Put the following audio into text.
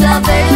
is